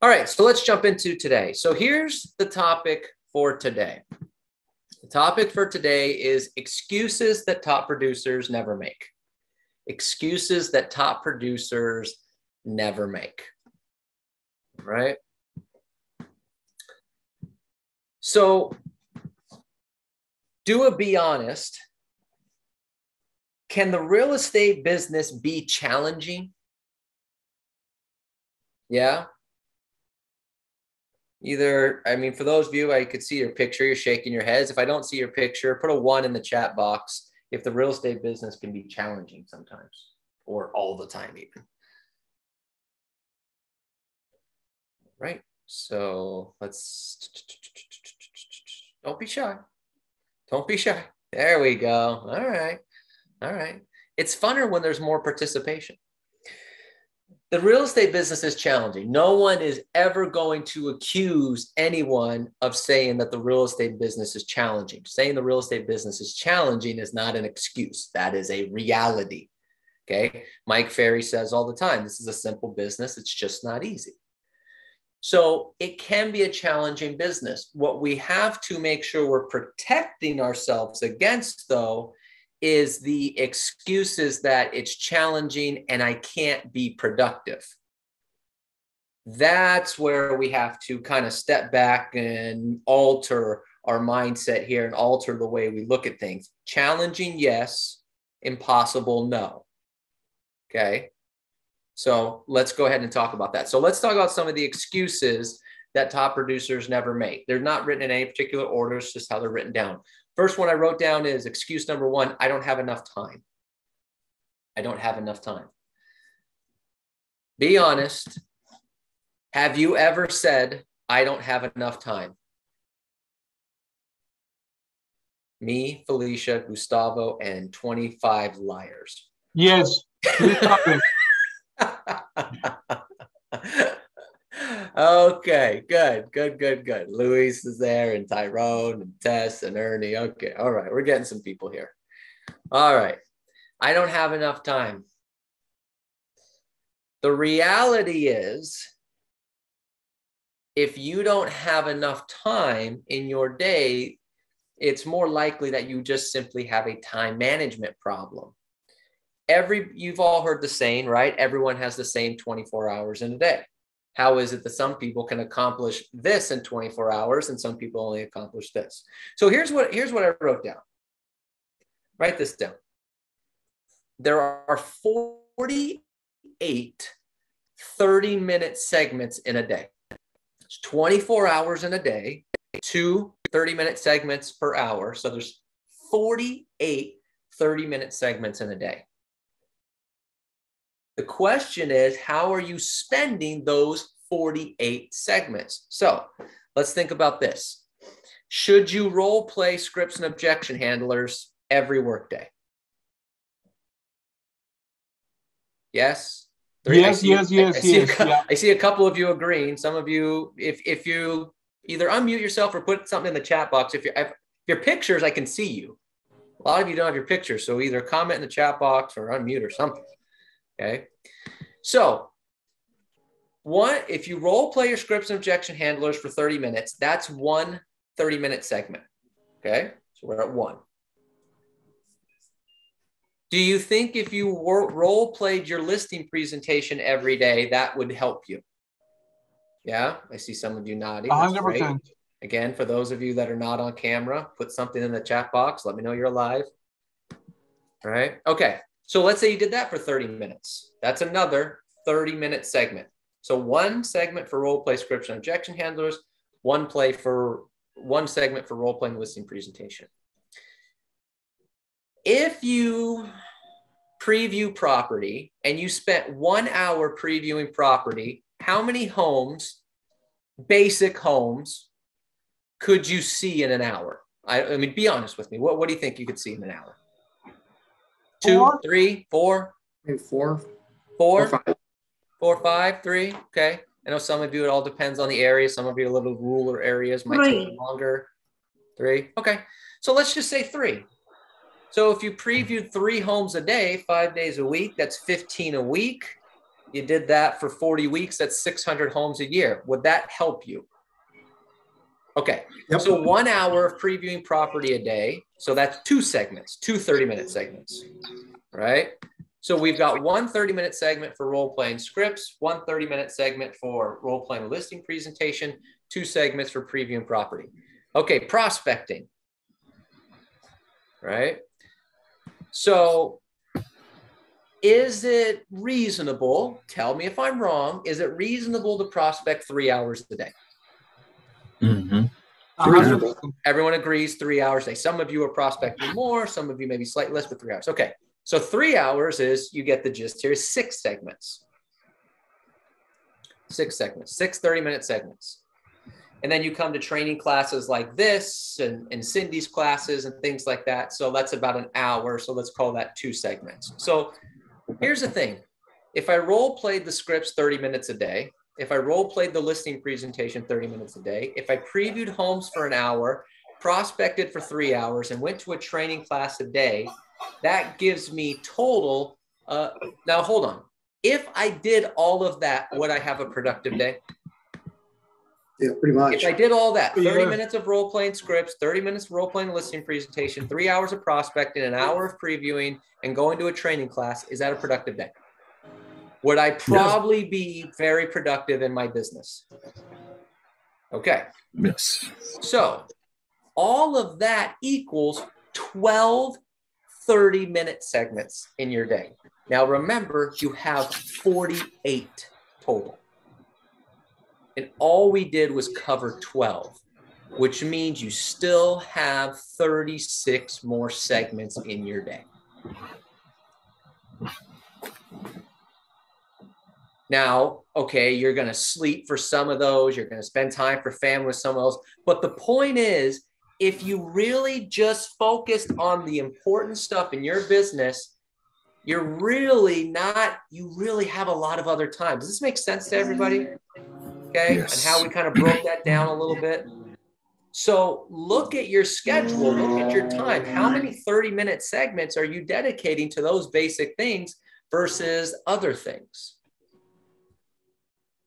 All right, so let's jump into today. So here's the topic for today. The topic for today is excuses that top producers never make. Excuses that top producers never make. Right? So, do a be honest. Can the real estate business be challenging? Yeah. Either i mean for those of you i could see your picture you're shaking your heads. If i don't see your picture put a one in the chat box if the real estate business can be challenging sometimes or all the time even. Right so let's don't be shy. Don't be shy. There we go. All right all right it's funner when there's more participation the real estate business is challenging. No one is ever going to accuse anyone of saying that the real estate business is challenging. Saying the real estate business is challenging is not an excuse, that is a reality. Okay. Mike Ferry says all the time this is a simple business, it's just not easy. So it can be a challenging business. What we have to make sure we're protecting ourselves against, though, is the excuses that it's challenging and I can't be productive. That's where we have to kind of step back and alter our mindset here and alter the way we look at things. Challenging, yes. Impossible, no. Okay. So let's go ahead and talk about that. So let's talk about some of the excuses that top producers never make. They're not written in any particular order, it's just how they're written down. First one I wrote down is excuse number one I don't have enough time. I don't have enough time. Be honest. Have you ever said, I don't have enough time? Me, Felicia, Gustavo, and 25 liars. Yes. okay, good, good, good, good. Luis is there, and Tyrone, and Tess, and Ernie. Okay, all right, we're getting some people here. All right, I don't have enough time. The reality is, if you don't have enough time in your day, it's more likely that you just simply have a time management problem. Every you've all heard the saying, right? Everyone has the same 24 hours in a day how is it that some people can accomplish this in 24 hours and some people only accomplish this? So here's what here's what i wrote down. Write this down. There are 48 30 minute segments in a day. It's 24 hours in a day two 30 minute segments per hour. So there's 48 30 minute segments in a day the question is, how are you spending those 48 segments? So let's think about this. Should you role play scripts and objection handlers every workday? Yes? Three, yes, see, yes, yes, I, I see yes. A, yeah. I see a couple of you agreeing. Some of you, if if you either unmute yourself or put something in the chat box. If, you if your pictures, I can see you. A lot of you don't have your pictures, so either comment in the chat box or unmute or something. Okay. So, one, if you role play your scripts and objection handlers for 30 minutes, that's one 30 minute segment. Okay. So we're at one. Do you think if you role played your listing presentation every day, that would help you? Yeah, I see some of you nodding. 100%. Again, for those of you that are not on camera, put something in the chat box. Let me know you're alive. All right. Okay. So let's say you did that for 30 minutes. That's another 30 minute segment. So one segment for role play scripts and objection handlers, one play for one segment for role playing listing presentation. If you preview property and you spent one hour previewing property, how many homes, basic homes, could you see in an hour? I, I mean, be honest with me. What, what do you think you could see in an hour? Two, three, four, Maybe four, four, four, five. four, five, three. Okay. I know some of you, it all depends on the area. Some of you, a little rural areas might take longer. Three. Okay. So let's just say three. So if you previewed three homes a day, five days a week, that's 15 a week. You did that for 40 weeks, that's 600 homes a year. Would that help you? Okay. Yep. So one hour of previewing property a day. So that's two segments, two 30 minute segments, right? So we've got one 30 minute segment for role playing scripts, one 30 minute segment for role playing listing presentation, two segments for previewing property. Okay, prospecting, right? So is it reasonable? Tell me if I'm wrong. Is it reasonable to prospect three hours a day? Mm-hmm. Uh-huh. Everyone agrees three hours a day. Some of you are prospecting more, some of you maybe slightly less, but three hours. Okay. So three hours is you get the gist here is six segments. Six segments, six 30 minute segments. And then you come to training classes like this and, and Cindy's classes and things like that. So that's about an hour. So let's call that two segments. So here's the thing if I role played the scripts 30 minutes a day, if I role played the listing presentation 30 minutes a day, if I previewed homes for an hour, prospected for three hours, and went to a training class a day, that gives me total. Uh, now, hold on. If I did all of that, would I have a productive day? Yeah, pretty much. If I did all that, 30 yeah. minutes of role playing scripts, 30 minutes of role playing listing presentation, three hours of prospecting, an hour of previewing, and going to a training class, is that a productive day? Would I probably yes. be very productive in my business? Okay. Yes. So all of that equals 12 30 minute segments in your day. Now remember, you have 48 total. And all we did was cover 12, which means you still have 36 more segments in your day. Now, okay, you're going to sleep for some of those, you're going to spend time for family with some of those. But the point is, if you really just focused on the important stuff in your business, you're really not, you really have a lot of other time. Does this make sense to everybody? Okay. Yes. And how we kind of broke that down a little bit. So look at your schedule, look at your time. How many 30 minute segments are you dedicating to those basic things versus other things?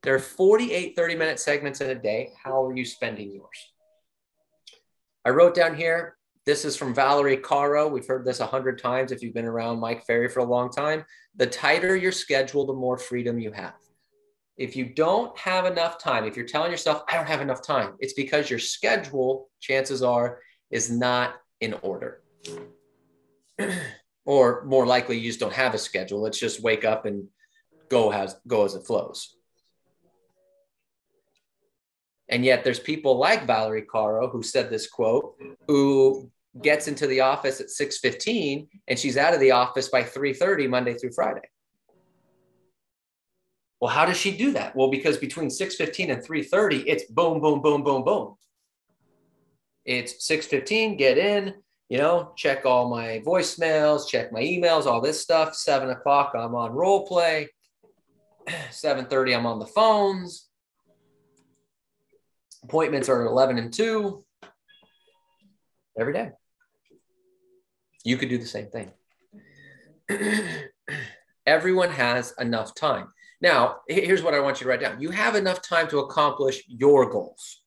There are 48 30 minute segments in a day. How are you spending yours? I wrote down here, this is from Valerie Caro. We've heard this a hundred times if you've been around Mike Ferry for a long time. The tighter your schedule, the more freedom you have. If you don't have enough time, if you're telling yourself, I don't have enough time, it's because your schedule, chances are, is not in order. or more likely, you just don't have a schedule. It's just wake up and go as go as it flows. And yet there's people like Valerie Caro who said this quote, who gets into the office at 6:15 and she's out of the office by 3:30 Monday through Friday. Well, how does she do that? Well, because between 6:15 and 3:30, it's boom, boom, boom, boom, boom. It's 6:15, get in, you know, check all my voicemails, check my emails, all this stuff. Seven o'clock, I'm on role play. 7:30, I'm on the phones. Appointments are 11 and 2 every day. You could do the same thing. Everyone has enough time. Now, here's what I want you to write down you have enough time to accomplish your goals.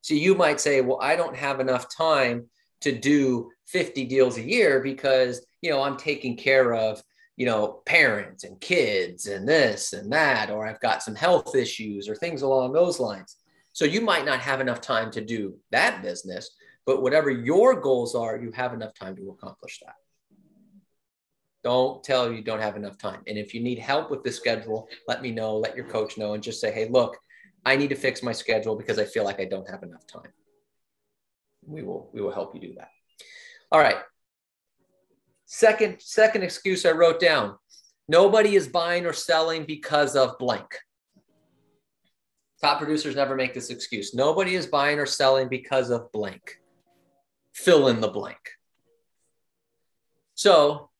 So you might say, well, I don't have enough time to do 50 deals a year because, you know, I'm taking care of you know, parents and kids and this and that, or I've got some health issues or things along those lines. So you might not have enough time to do that business, but whatever your goals are, you have enough time to accomplish that. Don't tell you don't have enough time. And if you need help with the schedule, let me know, let your coach know, and just say, hey, look, I need to fix my schedule because I feel like I don't have enough time. We will we will help you do that. All right. Second, second excuse I wrote down. Nobody is buying or selling because of blank. Top producers never make this excuse. Nobody is buying or selling because of blank. Fill in the blank. So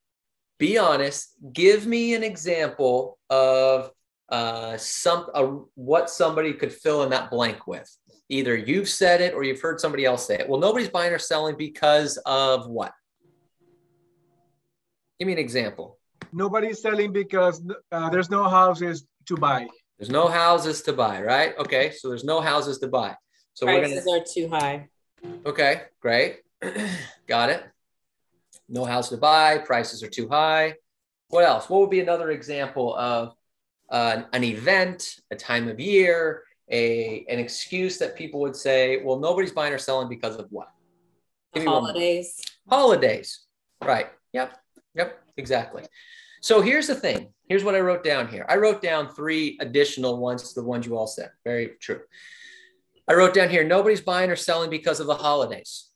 be honest. Give me an example of uh, some uh, what somebody could fill in that blank with. Either you've said it or you've heard somebody else say it. Well, nobody's buying or selling because of what? Give me an example. Nobody's selling because uh, there's no houses to buy. There's no houses to buy, right? Okay, so there's no houses to buy. So Prices we're are too high. Okay, great, got it. No house to buy. Prices are too high. What else? What would be another example of uh, an event, a time of year, a an excuse that people would say, "Well, nobody's buying or selling because of what?" Give me one more. holidays. Holidays. Right. Yep. Yep. Exactly. So here's the thing. Here's what I wrote down here. I wrote down three additional ones to the ones you all said. Very true. I wrote down here nobody's buying or selling because of the holidays.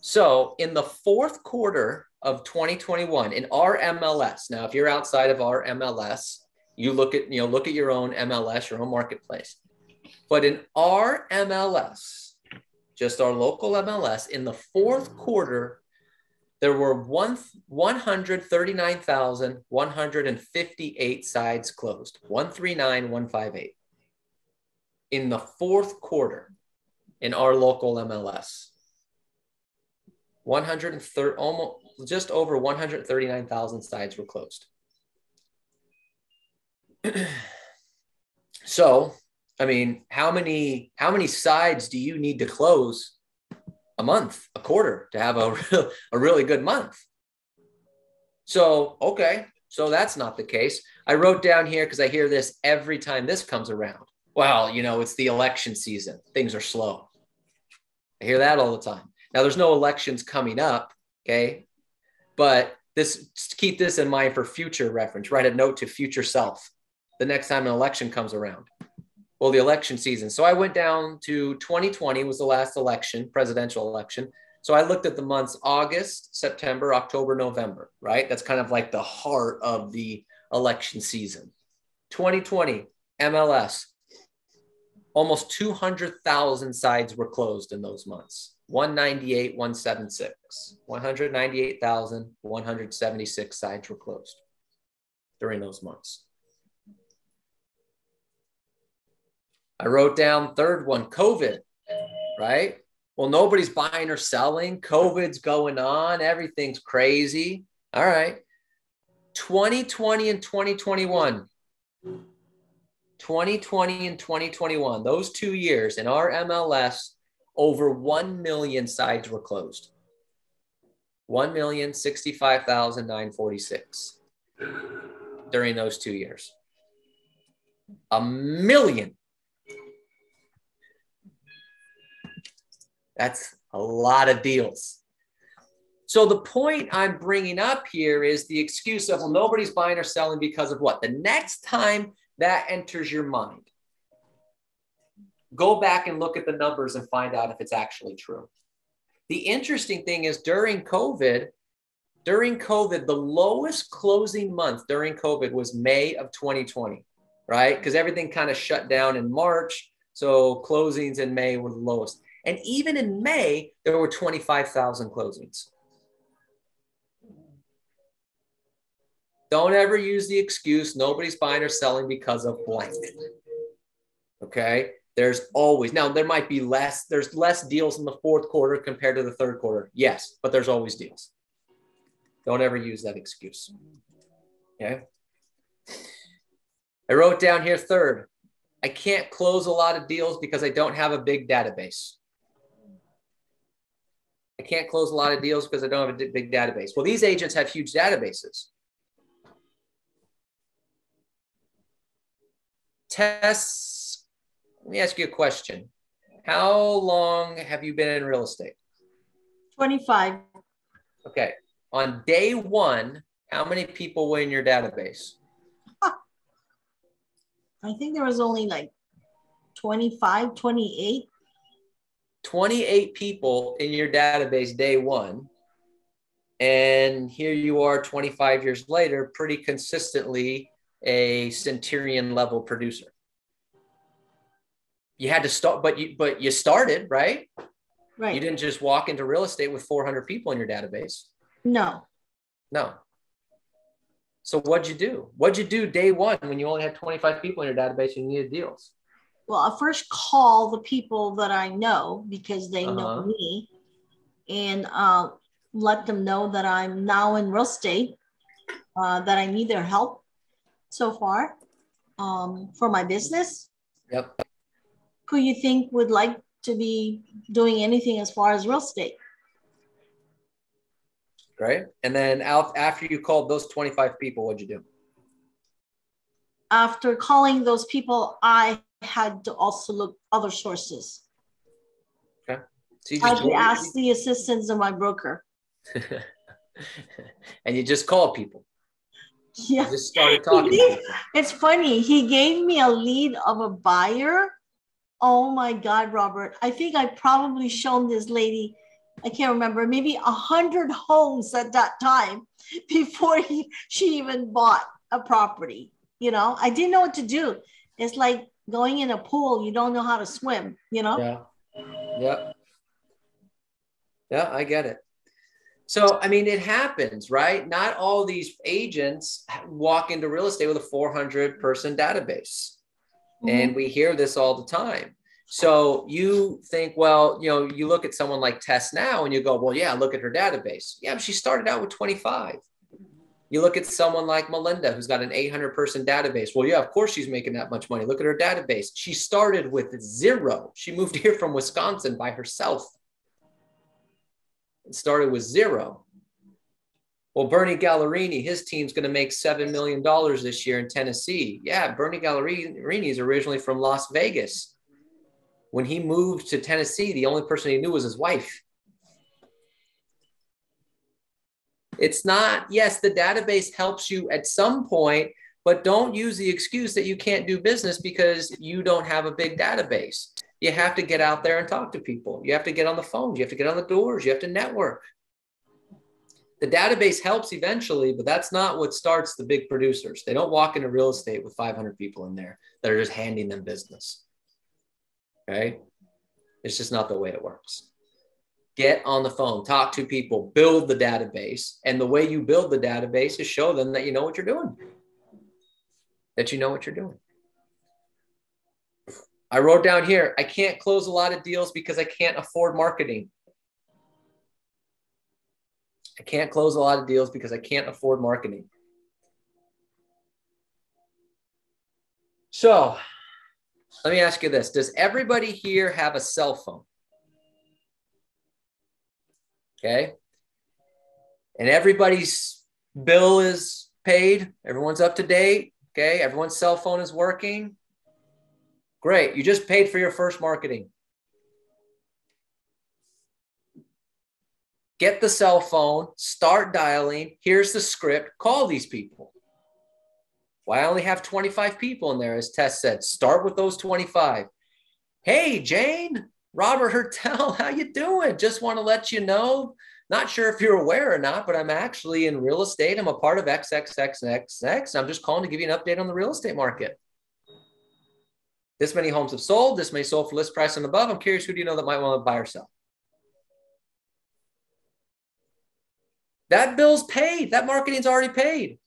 So in the fourth quarter of 2021 in our MLS, now if you're outside of our MLS, you look at you know look at your own MLS, your own marketplace. But in our MLS, just our local MLS, in the fourth quarter, there were one 139,158 sides closed. 139,158 in the fourth quarter in our local MLS. 130 almost just over 139,000 sides were closed. so, I mean, how many how many sides do you need to close a month, a quarter to have a a really good month? So, okay, so that's not the case. I wrote down here because I hear this every time this comes around. Well, you know, it's the election season. Things are slow. I hear that all the time. Now, there's no elections coming up, okay? But this keep this in mind for future reference. Write a note to future self the next time an election comes around. Well, the election season. So I went down to 2020 was the last election, presidential election. So I looked at the months August, September, October, November, right? That's kind of like the heart of the election season. 2020 MLS, almost 200,000 sides were closed in those months. 198, 176, 198,176 sides were closed during those months. I wrote down third one, COVID, right? Well, nobody's buying or selling. COVID's going on. Everything's crazy. All right. 2020 and 2021. 2020 and 2021, those two years in our MLS, over 1 million sides were closed. 1,065,946 during those two years. A million. That's a lot of deals. So the point I'm bringing up here is the excuse of, well, nobody's buying or selling because of what? The next time that enters your mind, go back and look at the numbers and find out if it's actually true. The interesting thing is during COVID, during COVID, the lowest closing month during COVID was May of 2020, right? Because everything kind of shut down in March. So closings in May were the lowest. And even in May, there were 25,000 closings. Don't ever use the excuse nobody's buying or selling because of blank. Okay. There's always now there might be less, there's less deals in the fourth quarter compared to the third quarter. Yes, but there's always deals. Don't ever use that excuse. Okay. I wrote down here third. I can't close a lot of deals because I don't have a big database. I can't close a lot of deals because I don't have a big database. Well, these agents have huge databases. Tess, let me ask you a question. How long have you been in real estate? 25. Okay. On day one, how many people were in your database? I think there was only like 25, 28. 28 people in your database day one. And here you are 25 years later, pretty consistently a centurion level producer. You had to start, but you but you started, right? Right. You didn't just walk into real estate with 400 people in your database. no. No. So what'd you do? What'd you do day one when you only had 25 people in your database and you needed deals? Well, I first call the people that I know because they Uh-huh. know me and uh, let them know that I'm now in real estate, uh, that I need their help so far um, for my business. Yep. Who you think would like to be doing anything as far as real estate? Right. And then after you called those 25 people, what'd you do? After calling those people, I had to also look other sources. So you I just had to ask the assistance of my broker. and you just called people. Yeah. You just started talking. people. It's funny. He gave me a lead of a buyer. Oh my God, Robert. I think I probably shown this lady, I can't remember, maybe a hundred homes at that time before he she even bought a property. You know, I didn't know what to do. It's like going in a pool, you don't know how to swim, you know? Yeah. Yep. Yeah, I get it. So, I mean, it happens, right? Not all these agents walk into real estate with a 400 person database. Mhm. And we hear this all the time. So you think, well, you know, you look at someone like Tess now and you go, well, yeah, look at her database. Yeah, but she started out with 25. You look at someone like Melinda, who's got an 800 person database. Well, yeah, of course she's making that much money. Look at her database. She started with zero. She moved here from Wisconsin by herself. It started with zero. Well, Bernie Gallerani, his team's going to make $7 million this year in Tennessee. Yeah, Bernie Gallerani is originally from Las Vegas. When he moved to Tennessee, the only person he knew was his wife. It's not, yes, the database helps you at some point, but don't use the excuse that you can't do business because you don't have a big database. You have to get out there and talk to people. You have to get on the phones. You have to get on the doors. You have to network. The database helps eventually, but that's not what starts the big producers. They don't walk into real estate with 500 people in there that are just handing them business. Okay. It's just not the way it works. Get on the phone, talk to people, build the database. And the way you build the database is show them that you know what you're doing, that you know what you're doing. I wrote down here, I can't close a lot of deals because I can't afford marketing. I can't close a lot of deals because I can't afford marketing. So let me ask you this Does everybody here have a cell phone? Okay. And everybody's bill is paid, everyone's up to date. Okay. Everyone's cell phone is working. Great. You just paid for your first marketing. Get the cell phone, start dialing. Here's the script. Call these people. Why I only have 25 people in there, as Tess said. Start with those 25. Hey, Jane, Robert Hertel, how you doing? Just want to let you know. Not sure if you're aware or not, but I'm actually in real estate. I'm a part of XXXXX. I'm just calling to give you an update on the real estate market. This many homes have sold. This many sold for list price and above. I'm curious, who do you know that might want to buy or sell? That bill's paid. That marketing's already paid.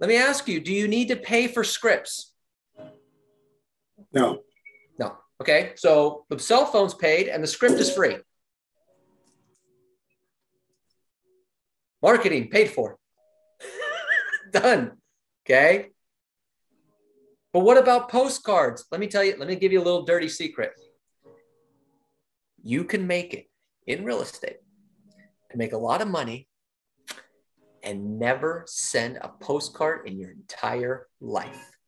Let me ask you, do you need to pay for scripts? No, No. Okay. So the cell phone's paid and the script is free. Marketing paid for. Done. Okay. But what about postcards? Let me tell you, let me give you a little dirty secret. You can make it in real estate and make a lot of money and never send a postcard in your entire life.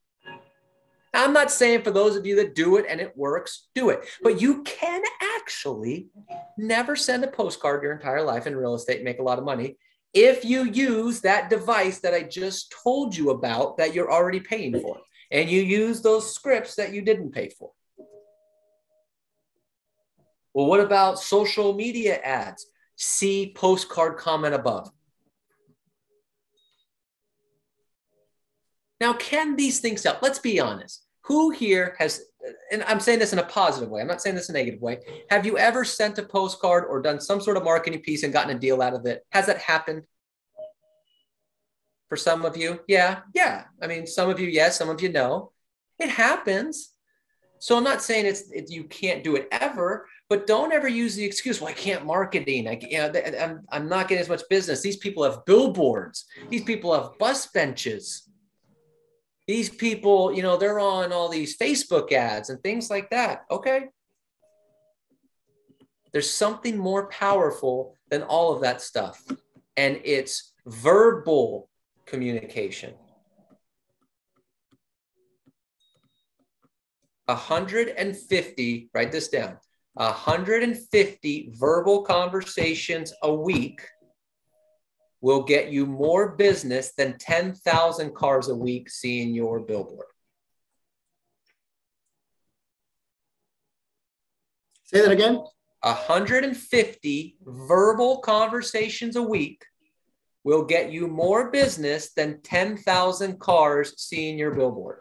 I'm not saying for those of you that do it and it works, do it, but you can actually never send a postcard your entire life in real estate and make a lot of money if you use that device that I just told you about that you're already paying for and you use those scripts that you didn't pay for. Well, what about social media ads? See postcard comment above. Now, can these things help? Let's be honest. Who here has, and I'm saying this in a positive way, I'm not saying this in a negative way. Have you ever sent a postcard or done some sort of marketing piece and gotten a deal out of it? Has that happened? for some of you. Yeah, yeah. I mean, some of you, yes, some of you, no. It happens. So I'm not saying it's it, you can't do it ever, but don't ever use the excuse, well, I can't marketing. I, you know, I'm, I'm not getting as much business. These people have billboards. These people have bus benches. These people, you know, they're on all these Facebook ads and things like that. Okay. There's something more powerful than all of that stuff. And it's verbal communication. 150, write this down, 150 verbal conversations a week will get you more business than 10,000 cars a week seeing your billboard. Say that again. 150 verbal conversations a week will get you more business than 10,000 cars seeing your billboard.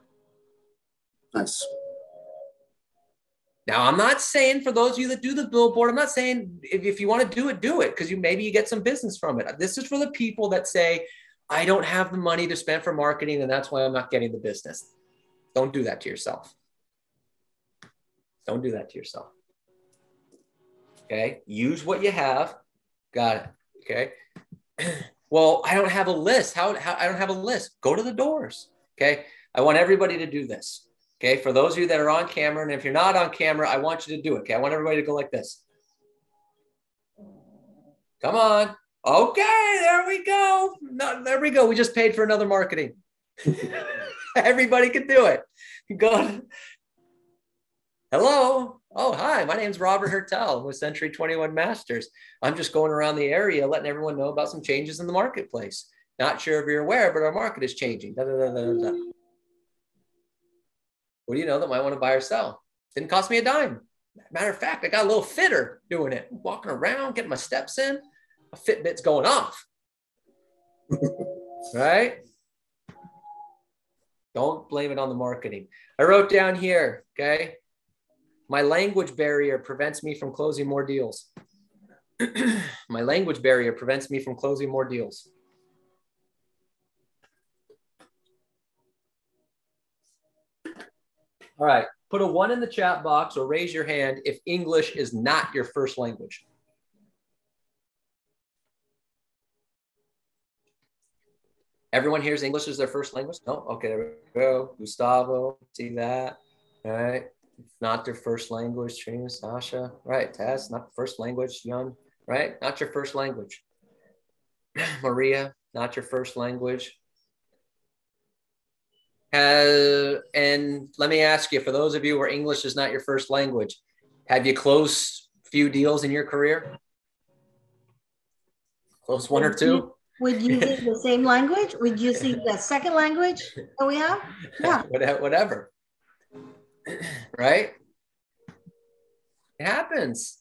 Nice. Now, I'm not saying for those of you that do the billboard, I'm not saying if, if you want to do it, do it because you maybe you get some business from it. This is for the people that say, I don't have the money to spend for marketing and that's why I'm not getting the business. Don't do that to yourself. Don't do that to yourself. Okay. Use what you have. Got it. Okay. well, I don't have a list. How, how I don't have a list. Go to the doors. Okay. I want everybody to do this. Okay. For those of you that are on camera, and if you're not on camera, I want you to do it. Okay. I want everybody to go like this. Come on. Okay. There we go. No, there we go. We just paid for another marketing. everybody can do it. Go. Hello. Oh, hi, my name's Robert Hertel. With Century 21 Masters. I'm just going around the area letting everyone know about some changes in the marketplace. Not sure if you're aware, but our market is changing. Da, da, da, what do you know that might want to buy or sell? Didn't cost me a dime. Matter of fact, I got a little fitter doing it, walking around, getting my steps in. A Fitbit's going off. right? Don't blame it on the marketing. I wrote down here, okay? My language barrier prevents me from closing more deals. My language barrier prevents me from closing more deals. All right, put a one in the chat box or raise your hand if English is not your first language. Everyone hears English as their first language? No? Okay, there we go. Gustavo, see that? All right not their first language. Trina, Sasha, right? Tess, not first language. Young, right? Not your first language. Maria, not your first language. Uh, and let me ask you, for those of you where English is not your first language, have you closed few deals in your career? Close one or two? Would you use the same language? Would you see the second language that we have? Yeah. Whatever. right? It happens.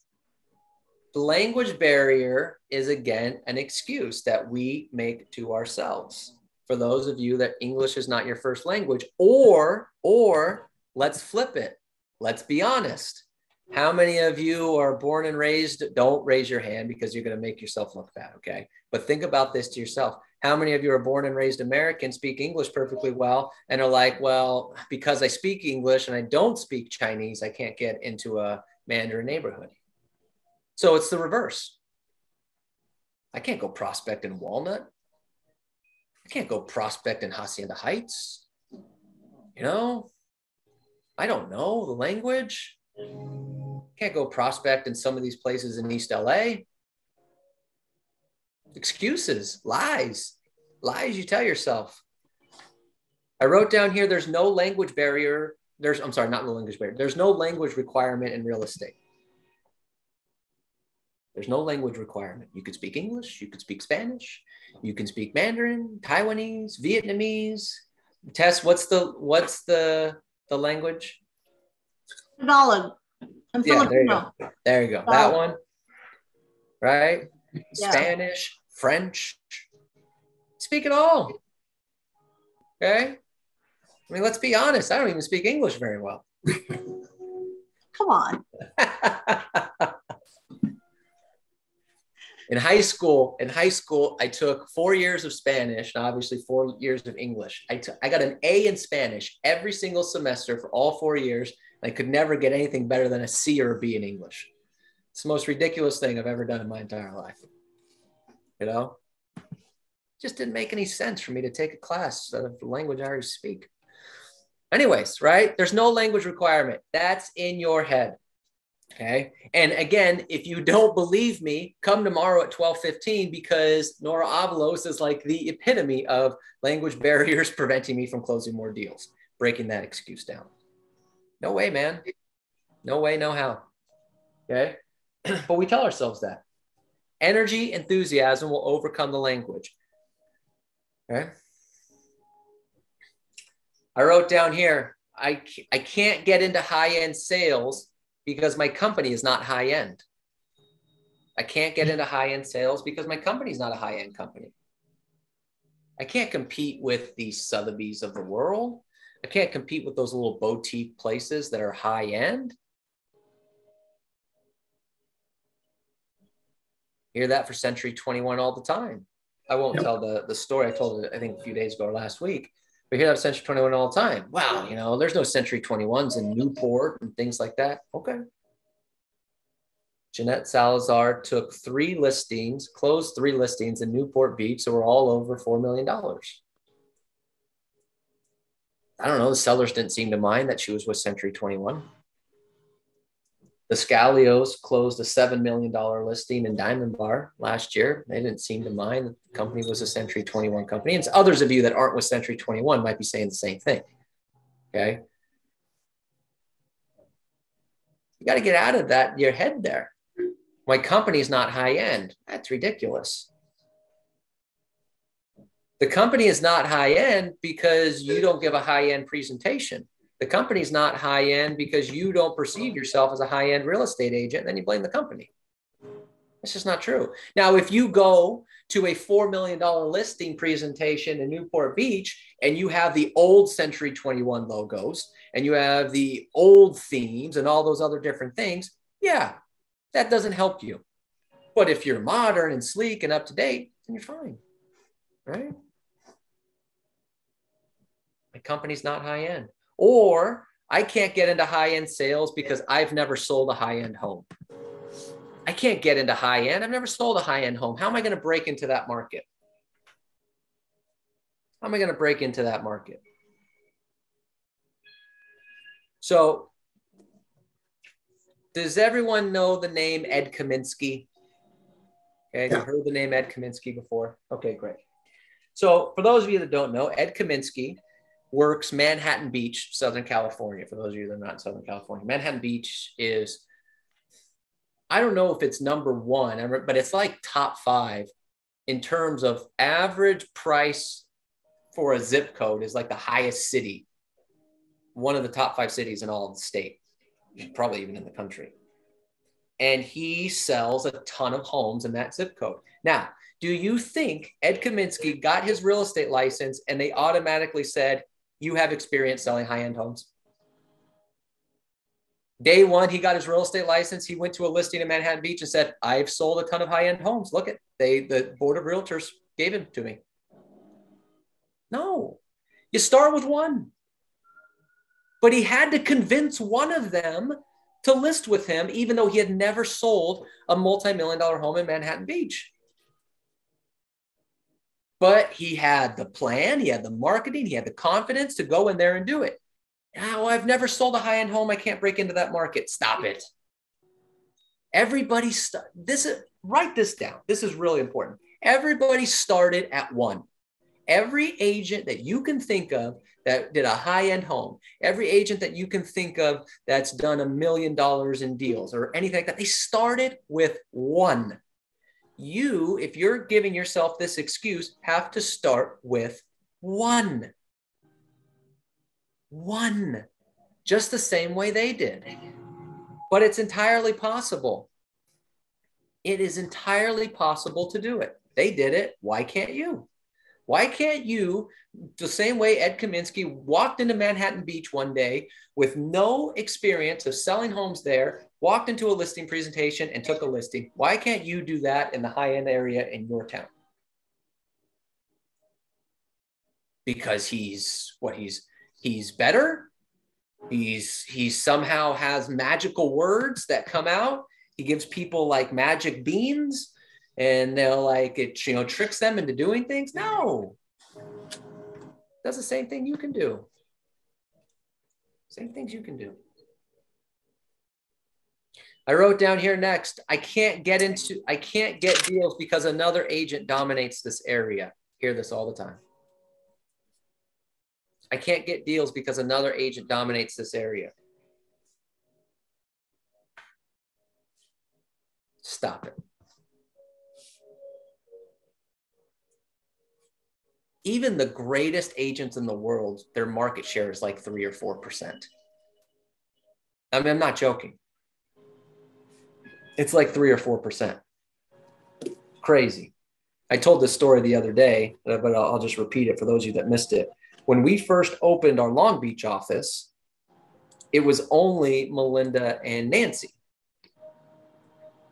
The language barrier is again an excuse that we make to ourselves. For those of you that English is not your first language, or or let's flip it. Let's be honest. How many of you are born and raised? Don't raise your hand because you're going to make yourself look bad. Okay. But think about this to yourself. How many of you are born and raised American, speak English perfectly well, and are like, well, because I speak English and I don't speak Chinese, I can't get into a Mandarin neighborhood. So it's the reverse. I can't go prospect in Walnut. Can't go prospect in Hacienda Heights. You know, I don't know the language. Can't go prospect in some of these places in East LA. Excuses, lies, lies you tell yourself. I wrote down here there's no language barrier. There's, I'm sorry, not no language barrier. There's no language requirement in real estate. There's no language requirement. You could speak English, you could speak Spanish, you can speak Mandarin, Taiwanese, Vietnamese. Tess, what's the what's the the language? Tagalog. I'm yeah, there you go. There you go. That one. Right? Yeah. Spanish, French. Speak it all. Okay? I mean, let's be honest. I don't even speak English very well. Come on. In high school, in high school, I took four years of Spanish and obviously four years of English. I got an A in Spanish every single semester for all four years. I could never get anything better than a C or a B in English. It's the most ridiculous thing I've ever done in my entire life. You know, just didn't make any sense for me to take a class of the language I already speak. Anyways, right? There's no language requirement. That's in your head. Okay. And again, if you don't believe me, come tomorrow at 12:15 because Nora Avalos is like the epitome of language barriers preventing me from closing more deals, breaking that excuse down. No way, man. No way, no how. Okay. but we tell ourselves that. Energy, enthusiasm will overcome the language. Okay. I wrote down here, I, I can't get into high end sales because my company is not high end. I can't get into high end sales because my company is not a high end company. I can't compete with the Sotheby's of the world. I can't compete with those little boutique places that are high end. Hear that for Century 21 all the time. I won't yep. tell the, the story. I told it, I think, a few days ago or last week. We hear that Century 21 all the time. Wow, you know, there's no Century 21s in Newport and things like that. Okay. Jeanette Salazar took three listings, closed three listings in Newport Beach that were all over $4 million. I don't know. The sellers didn't seem to mind that she was with Century 21. The Scalios closed a $7 million listing in Diamond Bar last year. They didn't seem to mind that the company was a Century 21 company. And others of you that aren't with Century 21 might be saying the same thing. Okay. You got to get out of that, your head there. My company's not high end. That's ridiculous. The company is not high end because you don't give a high end presentation the company's not high end because you don't perceive yourself as a high end real estate agent, then you blame the company. It's just not true. Now, if you go to a $4 million listing presentation in Newport Beach and you have the old Century 21 logos and you have the old themes and all those other different things, yeah, that doesn't help you. But if you're modern and sleek and up to date, then you're fine, right? My company's not high end. Or I can't get into high end sales because I've never sold a high end home. I can't get into high end. I've never sold a high end home. How am I going to break into that market? How am I going to break into that market? So, does everyone know the name Ed Kaminsky? Okay, yeah. you heard the name Ed Kaminsky before? Okay, great. So, for those of you that don't know, Ed Kaminsky works Manhattan Beach, Southern California. For those of you that are not in Southern California, Manhattan Beach is, I don't know if it's number one, but it's like top five in terms of average price for a zip code is like the highest city, one of the top five cities in all the state, probably even in the country. And he sells a ton of homes in that zip code. Now, do you think Ed Kaminsky got his real estate license and they automatically said, you have experience selling high end homes. Day one, he got his real estate license. He went to a listing in Manhattan Beach and said, I've sold a ton of high end homes. Look at they the board of realtors gave him to me. No, you start with one. But he had to convince one of them to list with him, even though he had never sold a multi million dollar home in Manhattan Beach but he had the plan, he had the marketing, he had the confidence to go in there and do it. Now, I've never sold a high end home. I can't break into that market. Stop it. Everybody, st- this is write this down. This is really important. Everybody started at one. Every agent that you can think of that did a high end home, every agent that you can think of that's done a million dollars in deals or anything like that, they started with one you, if you're giving yourself this excuse, have to start with one. One. Just the same way they did. But it's entirely possible. It is entirely possible to do it. They did it. Why can't you? Why can't you, the same way Ed Kaminsky walked into Manhattan Beach one day with no experience of selling homes there, walked into a listing presentation and took a listing. Why can't you do that in the high end area in your town? Because he's what he's he's better. He's he somehow has magical words that come out. He gives people like magic beans and they'll like it, you know, tricks them into doing things. No, does the same thing you can do. Same things you can do. I wrote down here next. I can't get into, I can't get deals because another agent dominates this area. Hear this all the time. I can't get deals because another agent dominates this area. Stop it. Even the greatest agents in the world, their market share is like three or 4%. I mean, I'm not joking. It's like three or 4%. Crazy. I told this story the other day, but I'll just repeat it for those of you that missed it. When we first opened our Long Beach office, it was only Melinda and Nancy.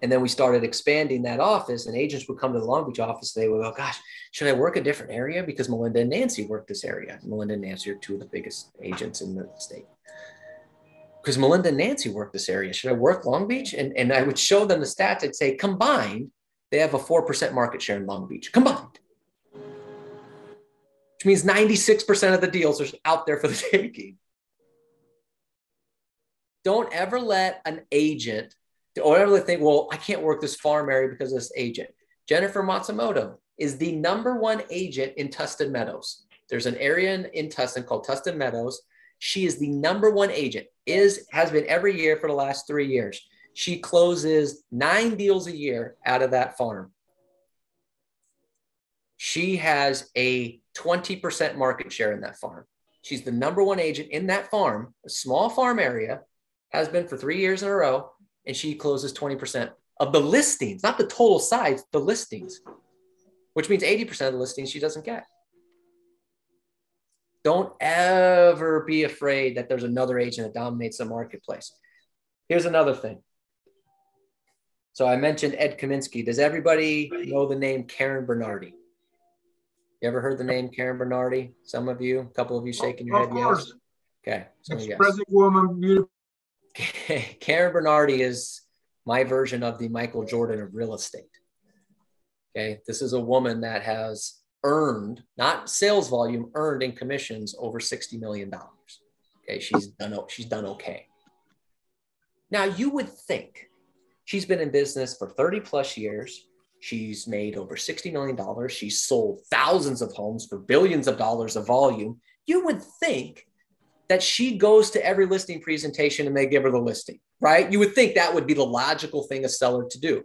And then we started expanding that office, and agents would come to the Long Beach office. They would go, Gosh, should I work a different area? Because Melinda and Nancy work this area. Melinda and Nancy are two of the biggest agents in the state. Because Melinda and Nancy work this area. Should I work Long Beach? And, and I would show them the stats. I'd say, Combined, they have a 4% market share in Long Beach, combined, which means 96% of the deals are out there for the taking. Don't ever let an agent or ever think, well, I can't work this farm area because of this agent. Jennifer Matsumoto is the number one agent in Tustin Meadows. There's an area in, in Tustin called Tustin Meadows. She is the number one agent, is has been every year for the last three years. She closes nine deals a year out of that farm. She has a 20% market share in that farm. She's the number one agent in that farm, a small farm area, has been for three years in a row and she closes 20% of the listings, not the total size, the listings, which means 80% of the listings she doesn't get. Don't ever be afraid that there's another agent that dominates the marketplace. Here's another thing. So I mentioned Ed Kaminsky. Does everybody know the name Karen Bernardi? You ever heard the name Karen Bernardi? Some of you, a couple of you shaking your Of head. course. Yes. Okay. Of yes. Woman, beautiful. Karen Bernardi is my version of the Michael Jordan of real estate. Okay. This is a woman that has earned, not sales volume, earned in commissions over $60 million. Okay. She's done, she's done okay. Now you would think she's been in business for 30 plus years. She's made over $60 million. She's sold thousands of homes for billions of dollars of volume. You would think that she goes to every listing presentation and they give her the listing, right? You would think that would be the logical thing a seller to do.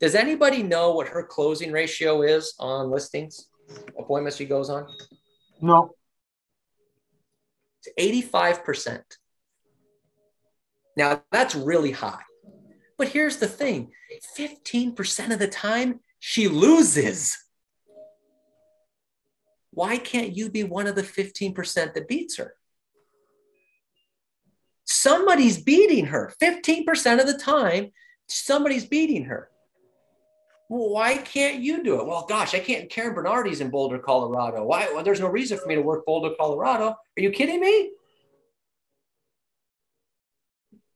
Does anybody know what her closing ratio is on listings, appointments she goes on? No. It's 85%. Now, that's really high. But here's the thing 15% of the time, she loses. Why can't you be one of the 15% that beats her? somebody's beating her 15% of the time somebody's beating her well, why can't you do it? Well gosh i can't karen bernardi's in boulder colorado. Why well, there's no reason for me to work boulder colorado. Are you kidding me?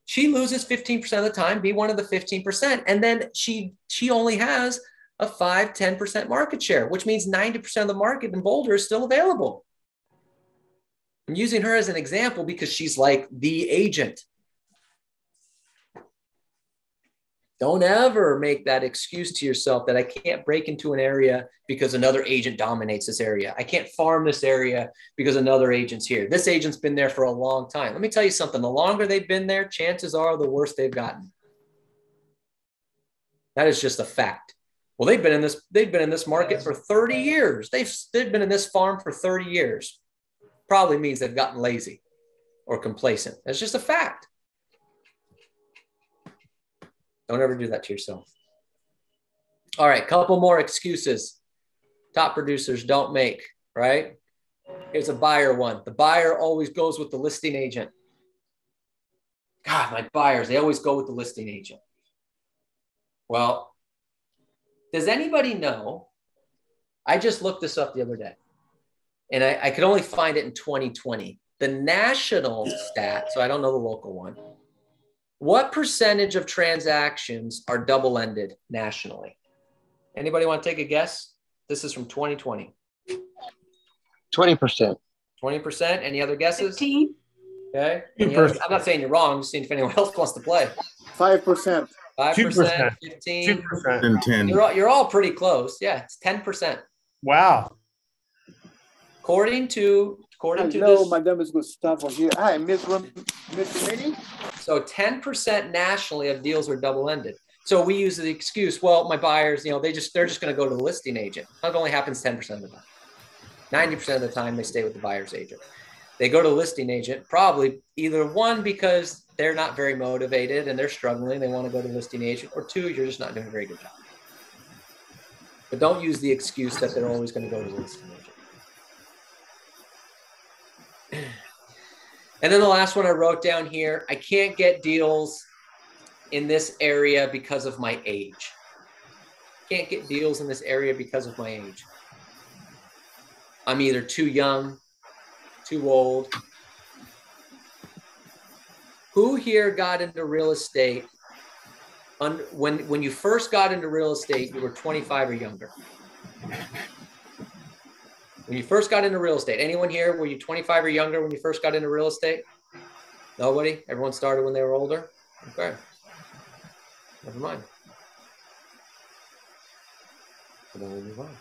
She loses 15% of the time be one of the 15% and then she she only has a 5 10% market share which means 90% of the market in boulder is still available. I'm using her as an example because she's like the agent. Don't ever make that excuse to yourself that I can't break into an area because another agent dominates this area. I can't farm this area because another agent's here. This agent's been there for a long time. Let me tell you something the longer they've been there, chances are the worse they've gotten. That is just a fact. Well, they've been in this they've been in this market for 30 years. They've, they've been in this farm for 30 years probably means they've gotten lazy or complacent. That's just a fact. Don't ever do that to yourself. All right, couple more excuses top producers don't make, right? Here's a buyer one. The buyer always goes with the listing agent. God, my buyers, they always go with the listing agent. Well, does anybody know? I just looked this up the other day and I, I could only find it in 2020. The national stat, so I don't know the local one. What percentage of transactions are double ended nationally? Anybody want to take a guess? This is from 2020. 20%. 20%. Any other guesses? 15? Okay. Other- I'm not saying you're wrong. I'm just seeing if anyone else wants to play. Five percent. 5%, 2%. 15. 2%. And 10. You're all, you're all pretty close. Yeah, it's 10%. Wow. According to according to Hello, this, my name is Gustavo here. Hi, Miss Ram- Miss Minnie. So 10% nationally of deals are double ended. So we use the excuse, well, my buyers, you know, they just they're just going to go to the listing agent. That only happens 10% of the time. 90% of the time they stay with the buyer's agent. They go to the listing agent, probably either one because they're not very motivated and they're struggling, they want to go to the listing agent, or two, you're just not doing a very good job. But don't use the excuse that they're always going to go to the listing agent. And then the last one I wrote down here I can't get deals in this area because of my age. Can't get deals in this area because of my age. I'm either too young, too old. Who here got into real estate when when you first got into real estate, you were 25 or younger? When you first got into real estate, anyone here were you 25 or younger when you first got into real estate? Nobody? Everyone started when they were older? Okay. Never mind. Move on.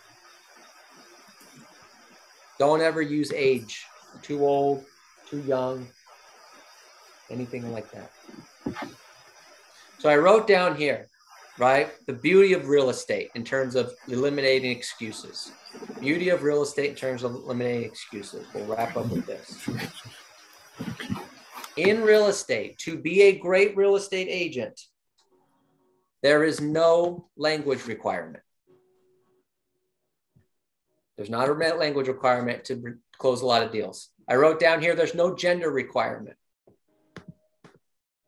Don't ever use age. Too old, too young, anything like that. So I wrote down here, right? The beauty of real estate in terms of eliminating excuses. Beauty of real estate in terms of eliminating excuses. We'll wrap up with this. In real estate, to be a great real estate agent, there is no language requirement. There's not a language requirement to close a lot of deals. I wrote down here there's no gender requirement.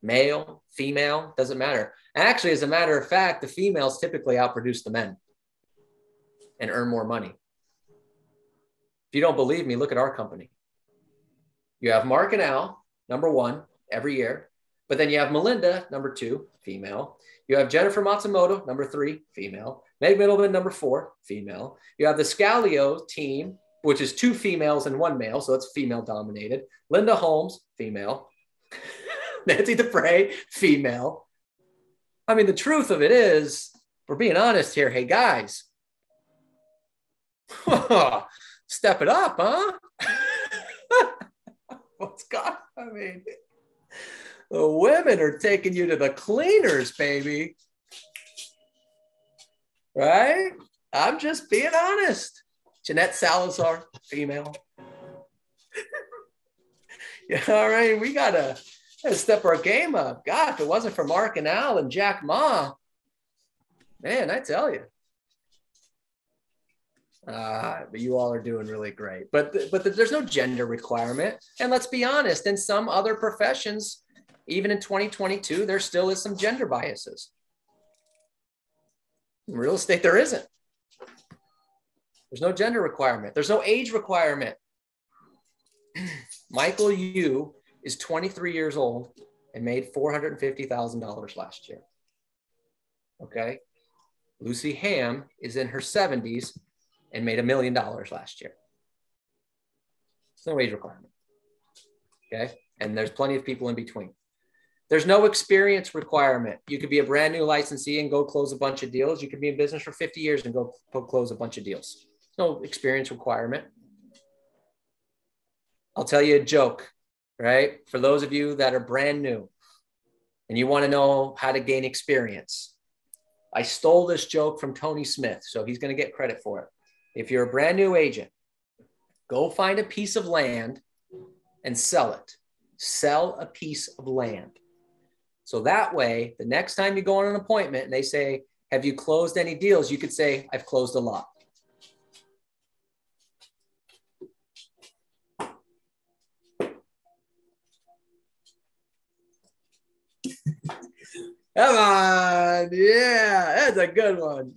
Male, female, doesn't matter. Actually, as a matter of fact, the females typically outproduce the men and earn more money. If you don't believe me, look at our company. You have Mark and Al, number one, every year. But then you have Melinda, number two, female. You have Jennifer Matsumoto, number three, female. Meg Middleman, number four, female. You have the Scalio team, which is two females and one male, so it's female dominated. Linda Holmes, female. Nancy DeFrey, female. I mean, the truth of it is, we're being honest here. Hey, guys, step it up, huh? What's God? I mean, the women are taking you to the cleaners, baby. Right? I'm just being honest. Jeanette Salazar, female. yeah, all right, we gotta, gotta step our game up. God, if it wasn't for Mark and Al and Jack Ma, man, I tell you. Uh, but you all are doing really great. But th- but th- there's no gender requirement. And let's be honest, in some other professions, even in 2022, there still is some gender biases. In real estate, there isn't. There's no gender requirement. There's no age requirement. Michael Yu is 23 years old and made $450,000 last year. Okay. Lucy Ham is in her 70s and made a million dollars last year. There's no age requirement. Okay. And there's plenty of people in between. There's no experience requirement. You could be a brand new licensee and go close a bunch of deals. You could be in business for 50 years and go close a bunch of deals. No experience requirement. I'll tell you a joke, right? For those of you that are brand new and you want to know how to gain experience, I stole this joke from Tony Smith, so he's going to get credit for it. If you're a brand new agent, go find a piece of land and sell it. Sell a piece of land. So that way, the next time you go on an appointment and they say, Have you closed any deals? You could say, I've closed a lot. Come on. Yeah, that's a good one.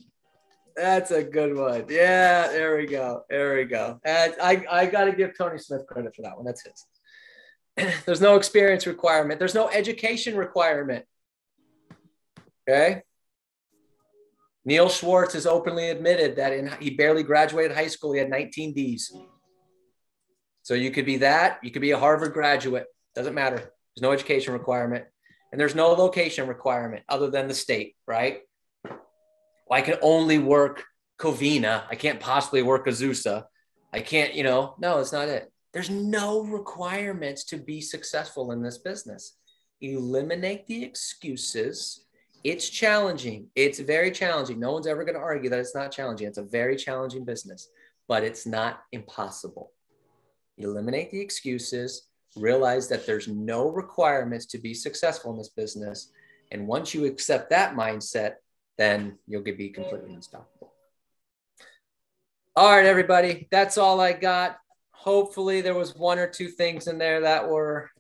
That's a good one. Yeah, there we go. There we go. And I, I got to give Tony Smith credit for that one. That's his. There's no experience requirement. There's no education requirement. Okay. Neil Schwartz has openly admitted that in, he barely graduated high school. He had 19 D's. So you could be that. You could be a Harvard graduate. Doesn't matter. There's no education requirement. And there's no location requirement other than the state, right? Well, I can only work Covina. I can't possibly work Azusa. I can't, you know, no, it's not it. There's no requirements to be successful in this business. Eliminate the excuses. It's challenging. It's very challenging. No one's ever going to argue that it's not challenging. It's a very challenging business, but it's not impossible. Eliminate the excuses realize that there's no requirements to be successful in this business. And once you accept that mindset, then you'll be completely unstoppable. All right, everybody, that's all I got. Hopefully, there was one or two things in there that were